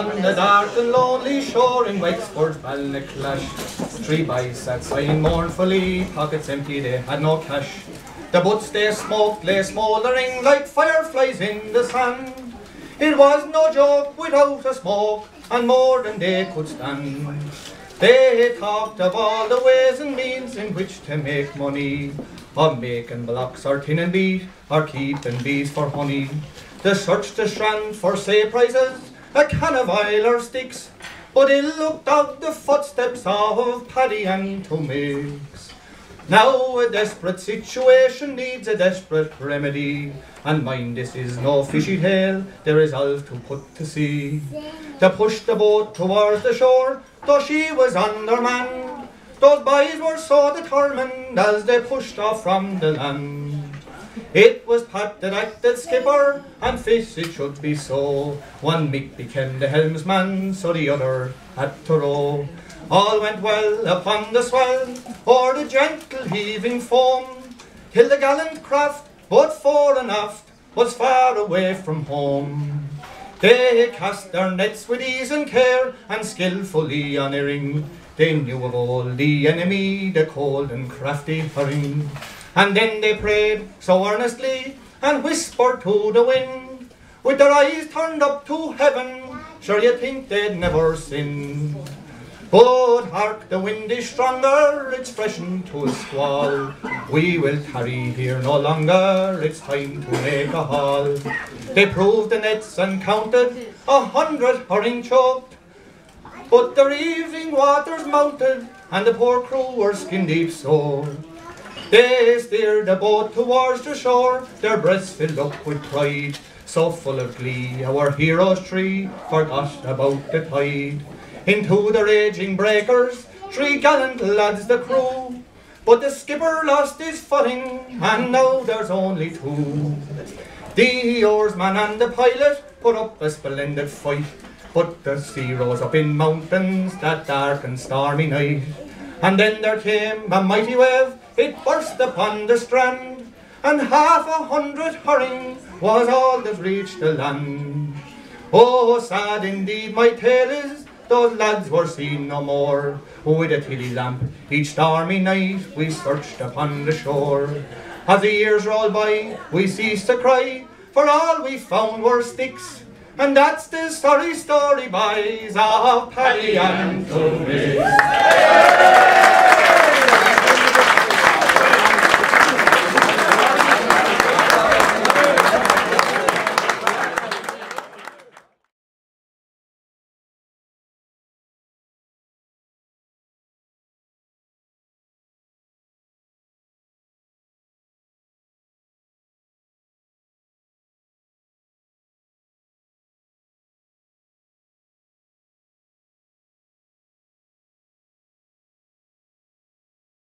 On the dark and lonely shore in Wexford's Ballinaclash, three boys sat sighing mournfully, pockets empty, they had no cash. The butts they smoked lay smouldering like fireflies in the sun. It was no joke without a smoke, and more than they could stand. They talked of all the ways and means in which to make money, of making blocks or tin and or keeping bees for honey. They searched the strand for say prizes, a can of oil or sticks, but it looked out the footsteps of Paddy and to. Now a desperate situation needs a desperate remedy, and mind this is no fishy tale, they resolved to put to sea. To push the boat towards the shore, though she was undermanned, those boys were so determined as they pushed off from the land. It was Pat that acted skipper, and face it should be so. One Mick became the helmsman, so the other had to row. All went well upon the swell, o'er the gentle heaving foam, till the gallant craft, both fore and aft, was far away from home. They cast their nets with ease and care, and skilfully unerring, they knew of all the enemy, the cold and crafty herring. And then they prayed so earnestly, and whispered to the wind, with their eyes turned up to heaven, sure you think they'd never sin. But hark, the wind is stronger, it's freshened to a squall. We will tarry here no longer, it's time to make a haul. They proved the nets and counted a hundred herring choked, but their evening waters mounted, and the poor crew were skin deep sore. They steered the boat towards the shore, their breasts filled up with pride. So full of glee, our heroes three forgot about the tide. Into the raging breakers, three gallant lads the crew. But the skipper lost his footing, and now there's only two. The oarsman and the pilot put up a splendid fight, but the sea rose up in mountains that dark and stormy night. And then there came a mighty wave, it burst upon the strand, and half a hundred herring was all that reached the land. Oh, sad indeed my tale is, those lads were seen no more. With a tilly lamp each stormy night we searched upon the shore. As the years rolled by, we ceased to cry, for all we found were sticks. And that's the sorry story, boys, of Paddy and Two Micks.